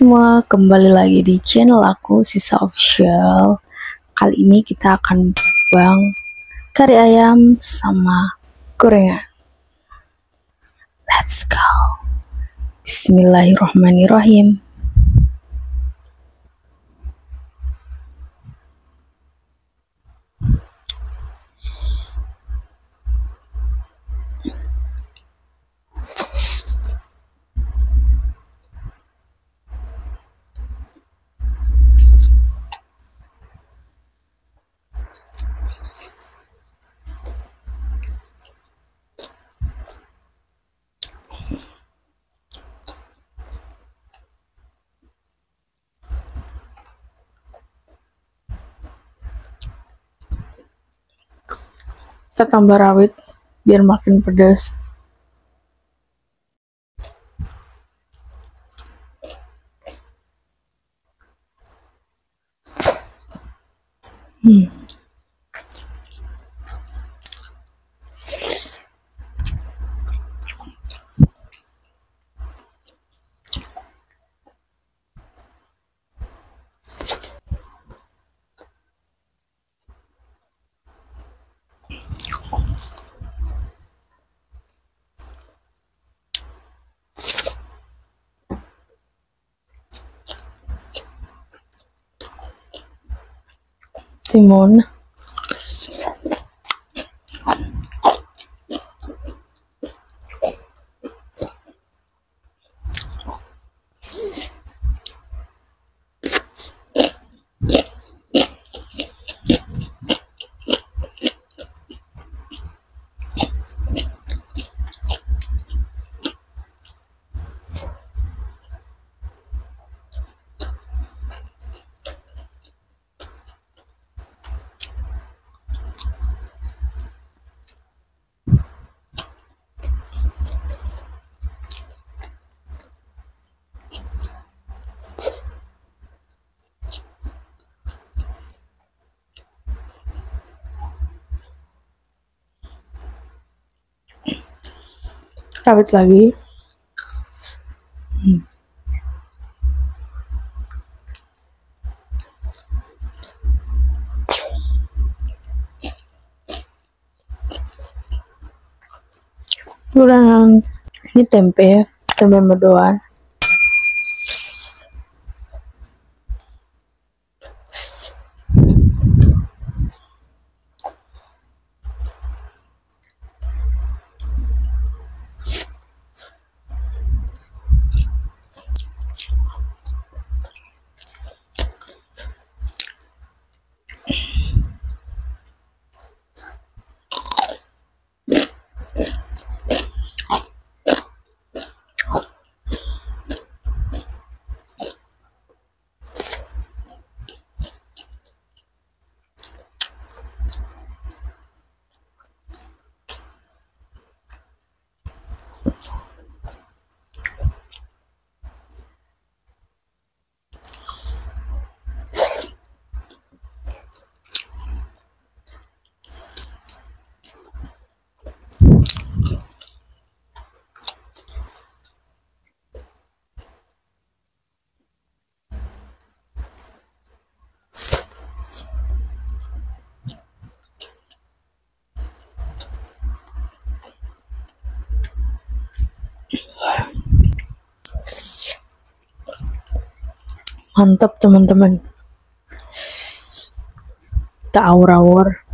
semua, kembali lagi di channel aku Sisa Official. Kali ini kita akan bang kari ayam sama gorengan. Let's go. Bismillahirrahmanirrahim. Kita tambah rawit biar makin pedas. Hmm. Simone Rawit lagi. Hmm. Kurang ini tempe ya, tempe mendoan. Mantap teman-teman. Tak awur-awur.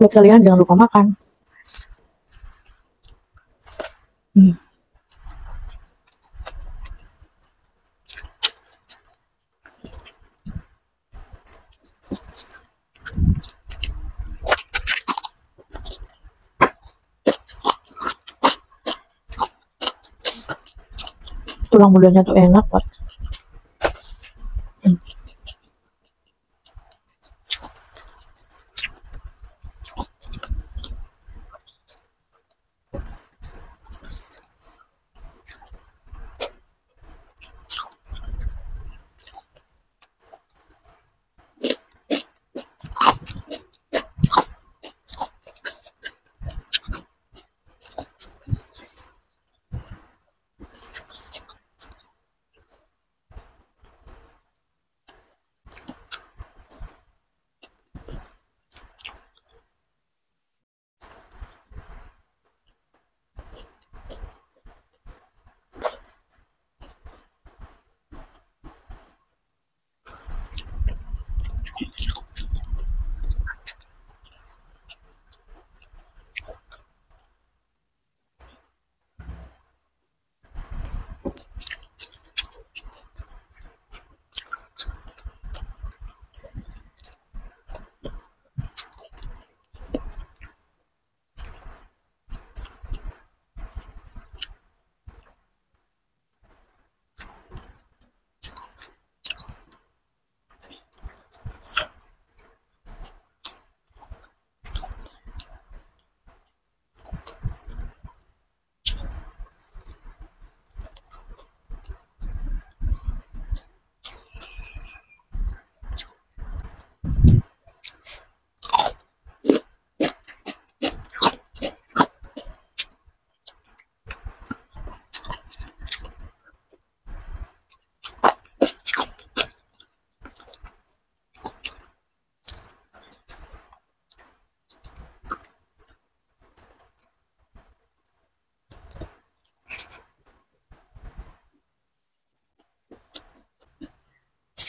Buat kalian jangan lupa makan hmm. tulang mulanya tuh enak banget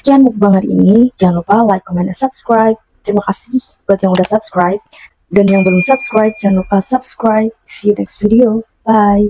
Sekian mukbang hari ini. Jangan lupa like, comment, dan subscribe. Terima kasih buat yang udah subscribe. Dan yang belum subscribe, jangan lupa subscribe. See you next video. Bye.